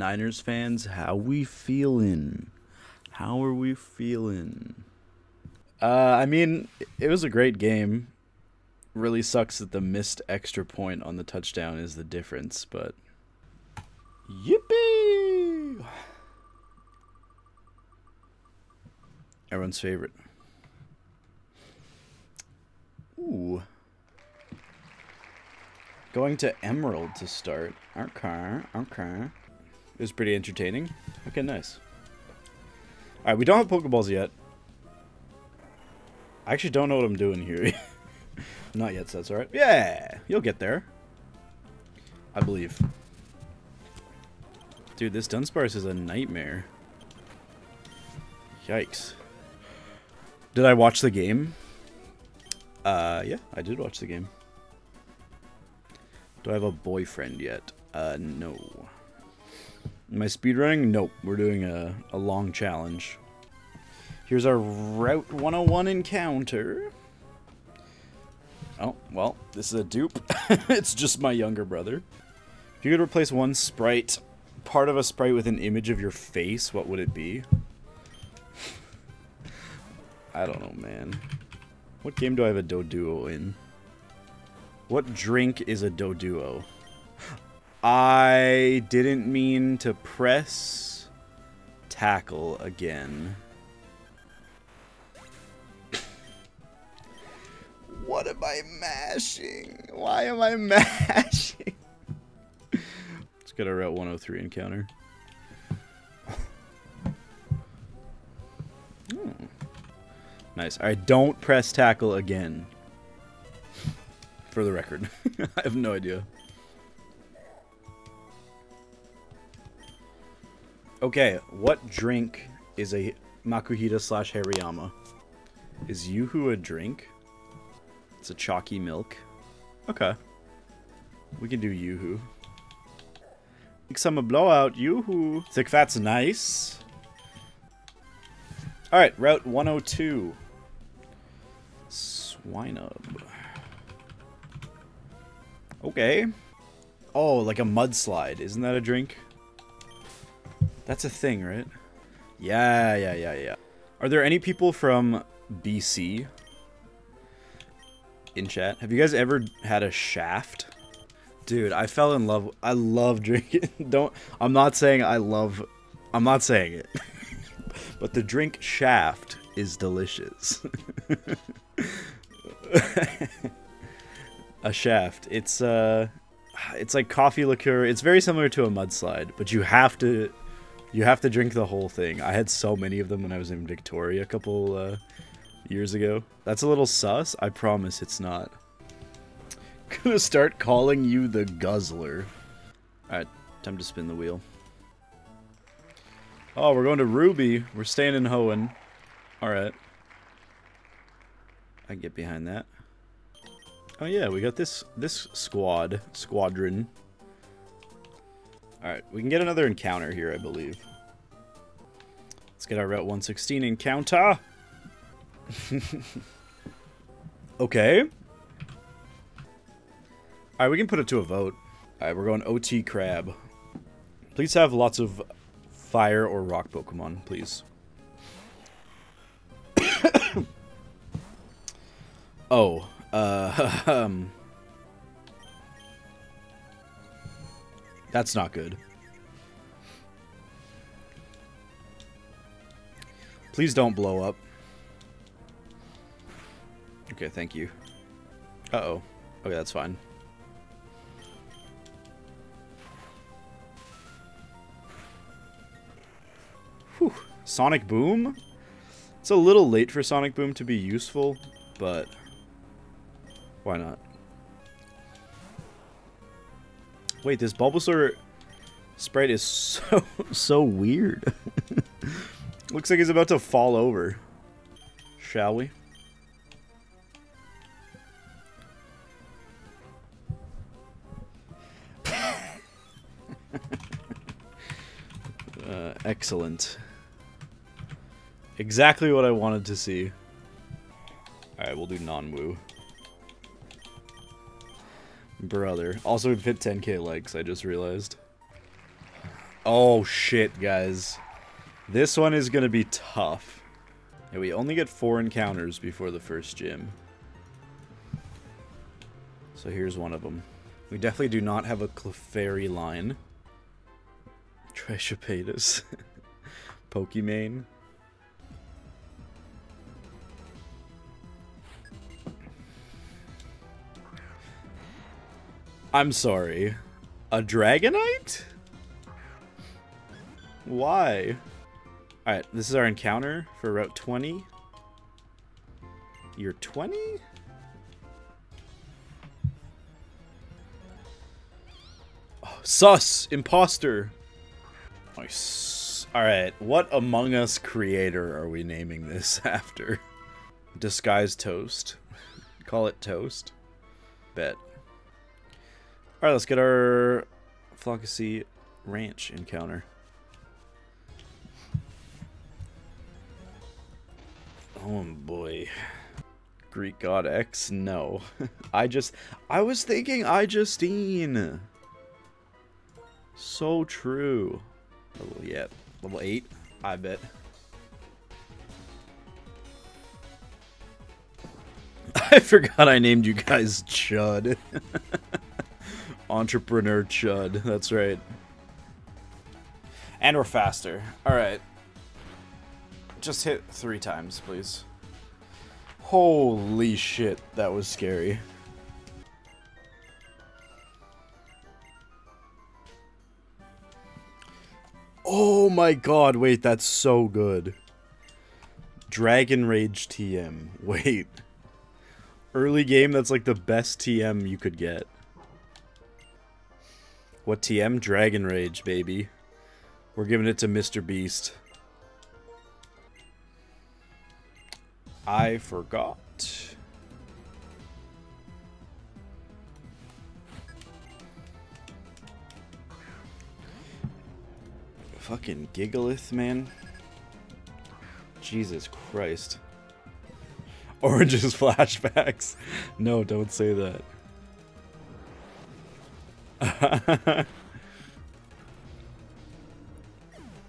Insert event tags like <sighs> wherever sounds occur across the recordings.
Niners fans, how we feeling? How are we feeling? Uh, I mean, it was a great game. Really sucks that the missed extra point on the touchdown is the difference, but yippee! Everyone's favorite. Ooh. Going to Emerald to start. Okay, okay. It was pretty entertaining. Okay, nice. Alright, we don't have Pokeballs yet. I actually don't know what I'm doing here. <laughs> Not yet, so that's alright. Yeah, you'll get there. I believe. Dude, this Dunsparce is a nightmare. Yikes. Did I watch the game? Uh, yeah, I did watch the game. Do I have a boyfriend yet? Uh, no. Am I speedrunning? Nope. We're doing a, a long challenge. Here's our Route 101 encounter. Oh, well, this is a dupe. <laughs> it's just my younger brother. If you could replace one sprite, part of a sprite with an image of your face, what would it be? <sighs> I don't know, man. What game do I have a Doduo in? What drink is a Doduo? I didn't mean to press tackle again. what am I mashing? Why am I <laughs> mashing? Let's get a Route 103 encounter. Hmm. Nice. Alright, don't press tackle again. For the record. <laughs> I have no idea. Okay, what drink is a Makuhita slash Hariyama? Is Yoo-Hoo a drink? It's a chalky milk. Okay. We can do. Make some a blowout, Yoo-Hoo. Thick fat's nice. Alright, Route 102. Swinub. Okay. Oh, like a mudslide. Isn't that a drink? That's a thing, right? Yeah, yeah, yeah, yeah. Are there any people from BC in chat? Have you guys ever had a shaft? Dude, I fell in love. I love <laughs> drinking. Don't. I'm not saying I love. I'm not saying it. <laughs> but the drink shaft is delicious. <laughs> a shaft. It's uh it's like coffee liqueur. It's very similar to a mudslide, but you have to you have to drink the whole thing. I had so many of them when I was in Victoria a couple uh, years ago. That's a little sus. I promise it's not. <laughs> Gonna start calling you the guzzler. Alright, time to spin the wheel. Oh, we're going to Ruby. We're staying in Hoenn. Alright. I can get behind that. Oh yeah, we got this this squad, squadron. Alright, we can get another encounter here, I believe. Let's get our Route 116 encounter. <laughs> okay. Alright, we can put it to a vote. Alright, we're going OT Crab. Please have lots of fire or rock Pokemon, please. <coughs> <coughs> oh, uh, <laughs> um... That's not good. Please don't blow up. Okay, thank you. Uh-oh. Okay, that's fine. Whew. Sonic Boom? It's a little late for Sonic Boom to be useful, but why not? Wait, this Bulbasaur sprite is so, <laughs> so weird. <laughs> Looks like he's about to fall over. Shall we? <laughs> uh, excellent. Exactly what I wanted to see. Alright, we'll do non-woo. Brother. Also fit 10k likes, I just realized. Oh shit, guys. This one is gonna be tough. Yeah, we only get four encounters before the first gym. So here's one of them. We definitely do not have a Clefairy line. Trishapatus. <laughs> Pokimane. I'm sorry. A Dragonite? Why? Alright, this is our encounter for Route 20. You're 20? Oh, sus! Imposter! Nice. Alright, what Among Us creator are we naming this <laughs> after? Disguised Toast. Call it Toast. Bet. Alright, let's get our Floccesy Ranch encounter. Oh boy. Greek God X? No. <laughs> I just... I was thinking I Justine. So true. Level, yeah. Level 8? I bet. <laughs> I forgot I named you guys Chud. <laughs> Entrepreneur Chud. <laughs> That's right. And we're faster. Alright. Just hit three times, please. Holy shit, that was scary. Oh my god, wait, that's so good. Dragon Rage TM. <laughs> Wait. Early game, that's like the best TM you could get. What TM? Dragon Rage, baby. We're giving it to Mr. Beast. I forgot. Fucking Gigalith, man. Jesus Christ. <laughs> Orange's flashbacks. No, don't say that. <laughs>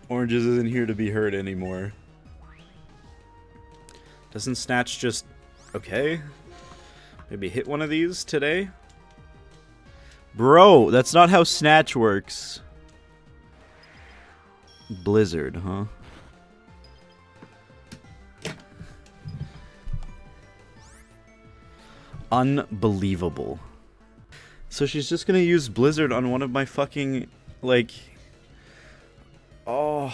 Oranges isn't here to be hurt anymore. Doesn't Snatch just... Okay. Maybe hit one of these today? Bro, that's not how Snatch works. Blizzard, huh? Unbelievable. So she's just gonna use Blizzard on one of my fucking, like... Oh...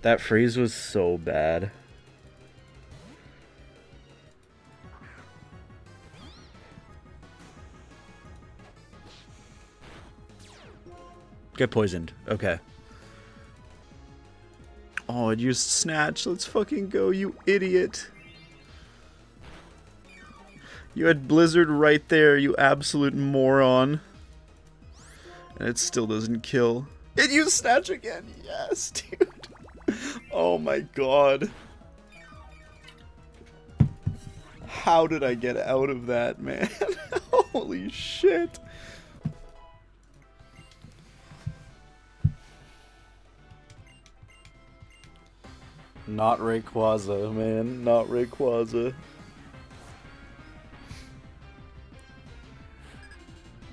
That freeze was so bad. Get poisoned. Okay. Oh, it used Snatch. Let's fucking go, you idiot. You had Blizzard right there, you absolute moron. And it still doesn't kill. It used Snatch again. Yes, <laughs> dude. Oh my god. How did I get out of that, man? <laughs> Holy shit. Not Rayquaza, man. Not Rayquaza.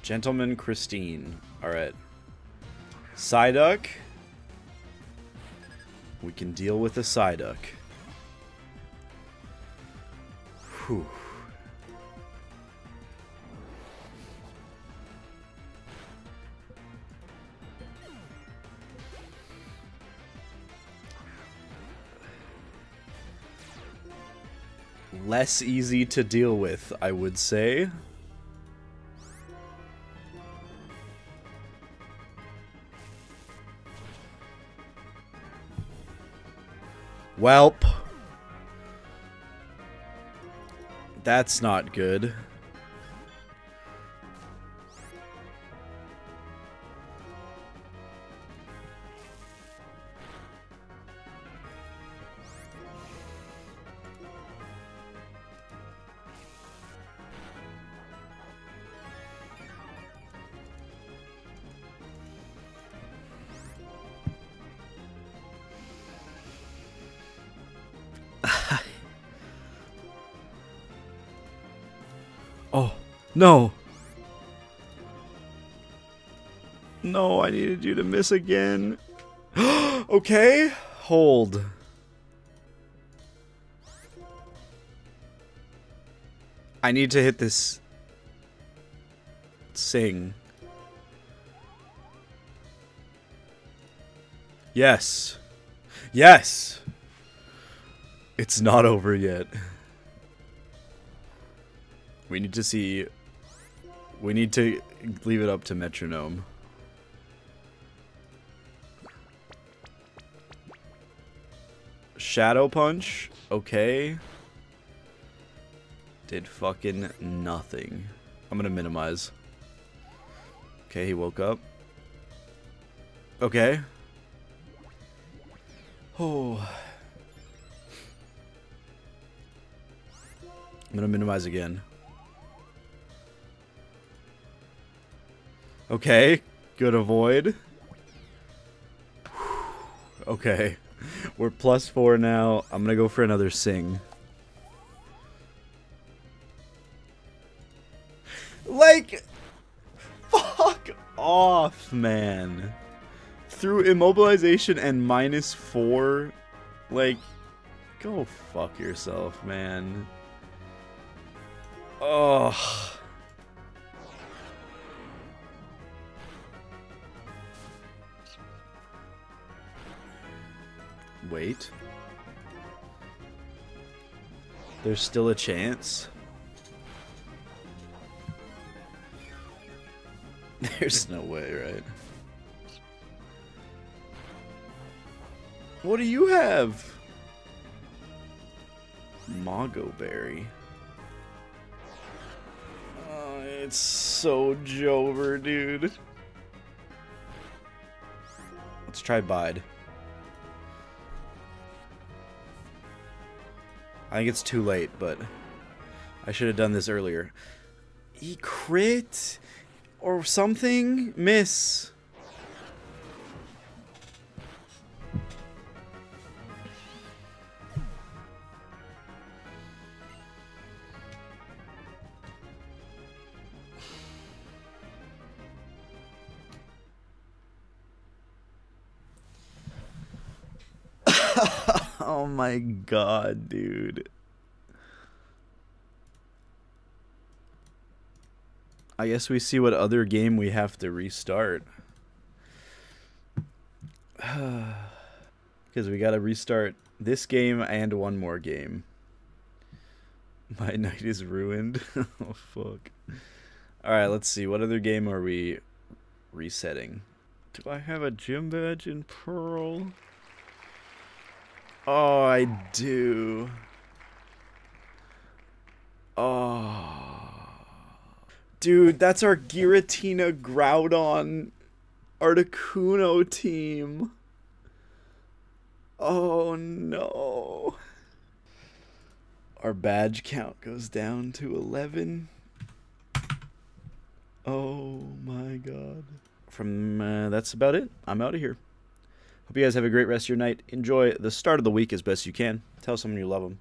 Gentleman Christine. Alright. Psyduck we can deal with a Psyduck. Whew. Less easy to deal with, I would say. Welp. That's not good. No. No, I needed you to miss again. <gasps> okay. Hold. I need to hit this sing. Yes. Yes. It's not over yet. We need to see... We need to leave it up to metronome. Shadow Punch? Okay. Did fucking nothing. I'm gonna minimize. Okay, he woke up. Okay. Oh. I'm gonna minimize again. Okay, good avoid. <sighs> okay, we're plus four now. I'm gonna go for another sing. Like, fuck off, man. Through immobilization and minus four, like, go fuck yourself, man. Oh. Wait. There's still a chance. <laughs> There's no way, right? What do you have? Mago Berry. Oh, it's so Jover, dude. Let's try Bide. I think it's too late, but I should have done this earlier. He crit or something? Miss. <laughs> oh my god, dude. I guess we see what other game we have to restart. <sighs> Because we gotta restart this game and one more game. <laughs> My night is ruined. <laughs> oh, fuck. Alright, let's see. What other game are we resetting? Do I have a gym badge in Pearl? Oh, I do. Oh. Dude, that's our Giratina Groudon Articuno team. Oh no. Our badge count goes down to 11. Oh my god. From uh, that's about it. I'm out of here. Hope you guys have a great rest of your night. Enjoy the start of the week as best you can. Tell someone you love them.